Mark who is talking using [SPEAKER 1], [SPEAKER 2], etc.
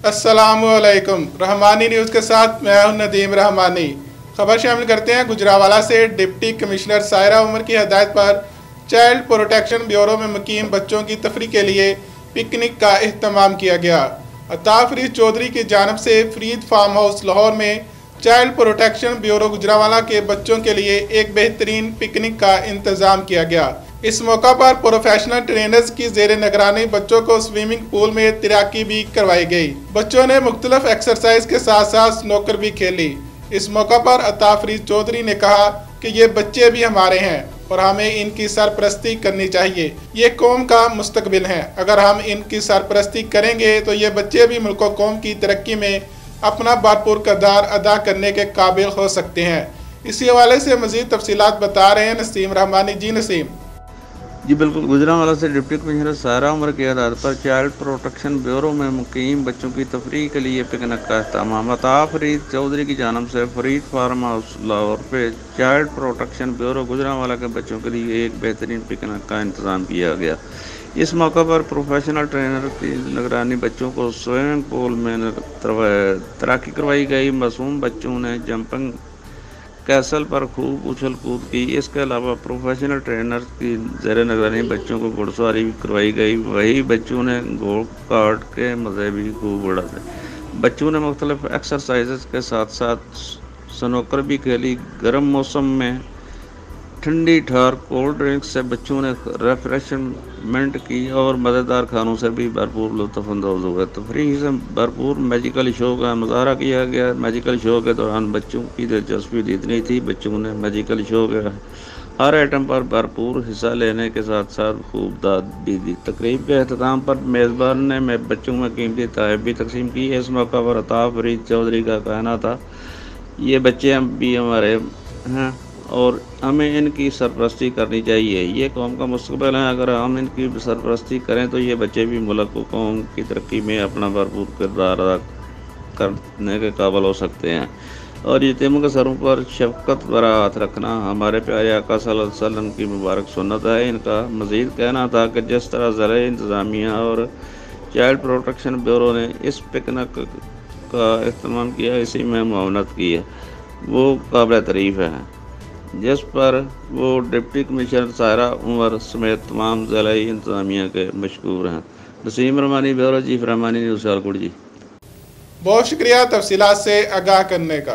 [SPEAKER 1] असलकुम रहमानी न्यूज़ के साथ मैं हूँ नदीम रहमानी। खबर शामिल करते हैं गुजरावाला से डिप्टी कमिश्नर सायरा उमर की हदायत पर। चाइल्ड प्रोटेक्शन ब्यूरो में मुकीम बच्चों की तफरी के लिए पिकनिक का अहतमाम किया गया। अताफरीद चौधरी की जानब से फ्रीद फार्म हाउस लाहौर में चाइल्ड प्रोटेक्शन ब्यूरो गुजरावाला के बच्चों के लिए एक बेहतरीन पिकनिक का इंतज़ाम किया गया। इस मौका पर प्रोफेशनल ट्रेनर्स की जेर निगरानी बच्चों को स्विमिंग पूल में तैराकी भी करवाई गई। बच्चों ने मुख्तलिफ़ एक्सरसाइज के साथ साथ स्नोकर भी खेली। इस मौका पर अताफरीद चौधरी ने कहा कि ये बच्चे भी हमारे हैं और हमें इनकी सरपरस्ती करनी चाहिए। ये कौम का मुस्तकबिल है। अगर हम इनकी सरपरस्ती करेंगे तो ये बच्चे भी मुल्क कौम की तरक्की में अपना भरपूर करदार अदा करने के काबिल हो सकते हैं। इसी हवाले से मजीद तफसीत बता रहे हैं नसीम रहमानी। जी नसीम।
[SPEAKER 2] जी, बिल्कुल। गुजरावाला से डिप्टी कमिश्नर सारा उम्र के आधार पर चाइल्ड प्रोटेक्शन ब्यूरो में मुकीम बच्चों की तफरी के लिए पिकनिक का अहतमाम फरीद चौधरी की जानब से फरीद फार्म हाउस, लाहौर पे चाइल्ड प्रोटेक्शन ब्यूरो गुजरावाला के बच्चों के लिए एक बेहतरीन पिकनिक का इंतज़ाम किया गया। इस मौका पर प्रोफेशनल ट्रेनर की निगरानी बच्चों को स्विमिंग पूल में तैराकी करवाई गई। मासूम बच्चों ने जंपिंग कैसल पर खूब उछल कूद की। इसके अलावा प्रोफेशनल ट्रेनर की जर निगरानी बच्चों को घुड़सवारी भी करवाई गई। वही बच्चों ने घोड़ काट के मज़े भी खूब उड़ाते बच्चों ने मुख्तलिफ़ एक्सरसाइज के साथ साथ स्नोकर भी खेली। गर्म मौसम में ठंडी ठार कोल्ड ड्रिंक्स से बच्चों ने रेफ्रेशमेंट की और मज़ेदार खानों से भी भरपूर लुफानंदोज हुए तफरी से भरपूर मैजिकल शो का मुजाहरा किया गया। मैजिकल शो के दौरान बच्चों की दिलचस्पी इतनी थी, बच्चों ने मैजिकल शो के हर आइटम पर भरपूर हिस्सा लेने के साथ साथ खूब दाद भी दी। तकरीब के अहतमाम पर मेज़बान ने बच्चों में कीमती तहब भी तकसीम की। इस मौका पर अता फरीद चौधरी का कहना था, ये बच्चे भी हमारे हैं। और हमें इनकी सरपरस्ती करनी चाहिए। ये कौम का मुस्तबिल है। अगर हम इनकी सरपरस्ती करें तो ये बच्चे भी मुल्क को कौम की तरक्की में अपना भरपूर किरदार अदा करने के काबल हो सकते हैं। और यतीमों के सरों पर शफकत भरा हाथ रखना हमारे प्यारे आका वसल्लम की मुबारक सुन्नत है। इनका मज़ीद कहना था कि जिस तरह ज़र इंतज़ामिया और चाइल्ड प्रोटेक्शन ब्यूरो ने इस पिकनिक का अहतमाम किया, इसी में मावनत की है। वो काबिल तारीफ़ है। जिस पर वो डिप्टी कमिश्नर सारा उमर समेत तमाम ज़िला इंतज़ामिया के मशहूर हैं। Naseem Ramani bureau chief Rahmani, news Sialkot ji.
[SPEAKER 1] बहुत शुक्रिया तफसीत से आगाह करने का।